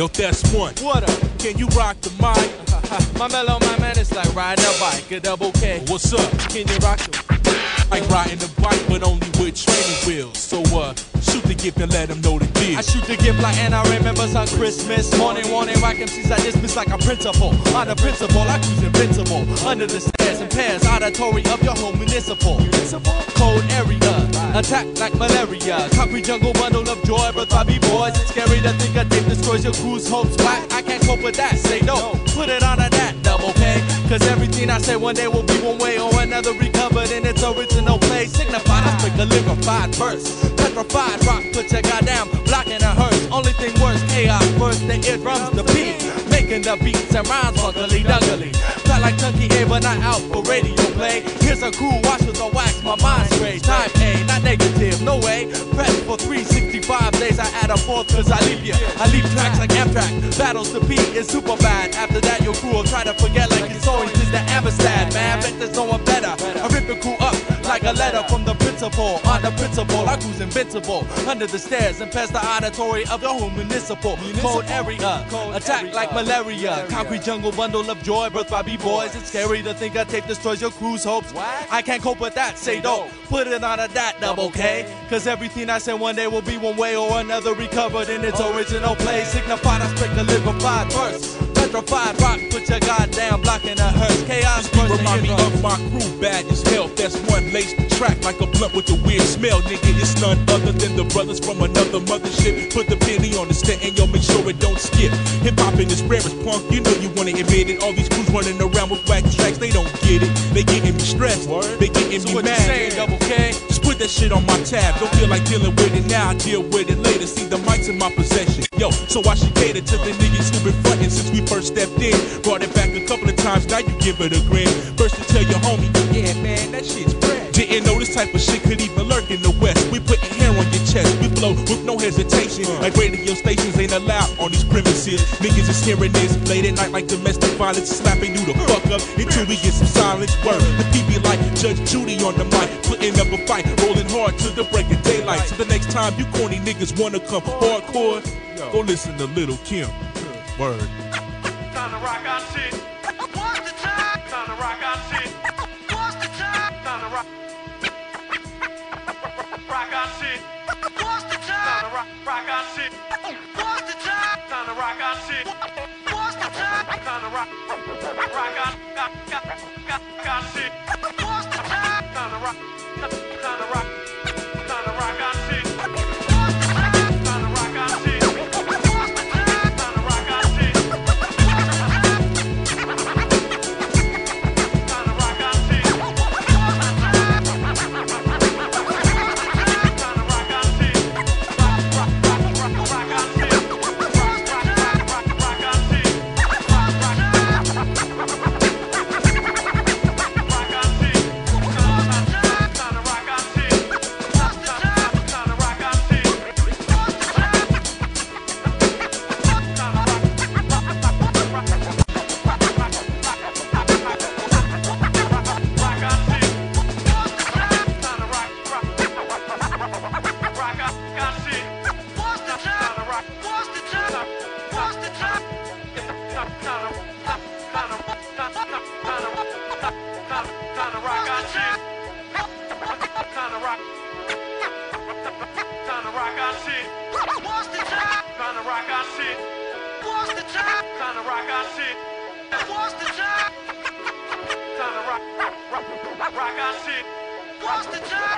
Yo, Thes One. What up? Can you rock the mic? my mellow, my man, is like riding a bike, a double K. What's up? Can you rock the Like riding the bike, but only with training wheels. So, uh, shoot the gift and let them know the deal. I shoot the gift like and I remember on Christmas morning, warning, rock MCs I dismiss like a principal. On the principle, I cruise invincible. Under the stairs and pairs, auditory of your home municipal. Cold area, attack like malaria. Concrete jungle bundle of joy, but by boys. It's scary to think a tape destroys your crew's hopes. Whack, I can't cope with that. Say no, put it on a that double K. Cause everything I say one day will be one way or another recovered in its original place. Signified, I speak a liquefied verse. Petrified rock, put your goddamn block in a hearse. Only thing worse, chaos burst the eardrums, the beat. Making the beats and rhymes funkily dungly. Felt like Chunky A, but not out for radio play. Here's a cool watch with a wax, my mind's straight. Time A, not negative, no way. Press for 365 days, I add a fourth cause I leave you. I leave tracks like Amtrak. Battles to beat is super bad. After that, your crew will try to forget like it's always just the Amistad, man. Bet there's no one better. I rip your crew up like a letter from the principal. On the principal, I cruise invincible. Under the stairs and past the auditory of your home municipal. Cold area, attack like malaria. Concrete jungle bundle of joy, birthed by B-boys. It's scary to think a tape destroys your crew's hopes. I can't cope with that, say no. Put it on a that double K. Cause everything I say one day will be one way or another recovered in its oh. original place. Signified, I speak a liquefied verse. Rock, put your goddamn block in a hearse. Chaos burst Remind me of my crew, bad as hell. Thes One lace the track like a blunt with a weird smell. Nigga, it's none other than the brothers from another mothership. Put the penny on the stand and yo, make sure it don't skip. Hip hop in this rare as punk, you know you wanna admit it. All these crews running around with whack tracks, they don't get it. They getting me stressed, they getting So me what you mad. saying, double K? Just put that shit on my tab. Don't feel like dealing with it now. I Deal with it later. See the mics in my possession. Yo, so I should cater to the niggas who been frontin' since we first stepped in. Brought it back a couple of times. Now you give it a grin. First to tell your homie, yeah man, that shit's fresh. Didn't know this type of shit could even lurk in the West. We putting hair on your chest. We flow with no hesitation. Uh. Like radio stations ain't allowed on these premises. Niggas is hearing this late at night like domestic violence, slapping you the fuck up until we get some silence. Word. The people like Judge Judy on the mic, putting up a fight, rolling hard to the break of daylight. So the next time you corny niggas wanna come hardcore, go listen to Little Kim. Word. Time to rock our shit. What's the time? Time to rock our shit. What's the time? Time to rock. Rock our shit. What's the time? Time to rock, rock our shit. rock out shit. Time to rock. Time to rock out shit. What's the time? Time to rock out shit. What's the time? Time to rock out shit. What's the time? Time to rock. Rock out shit. What's the time?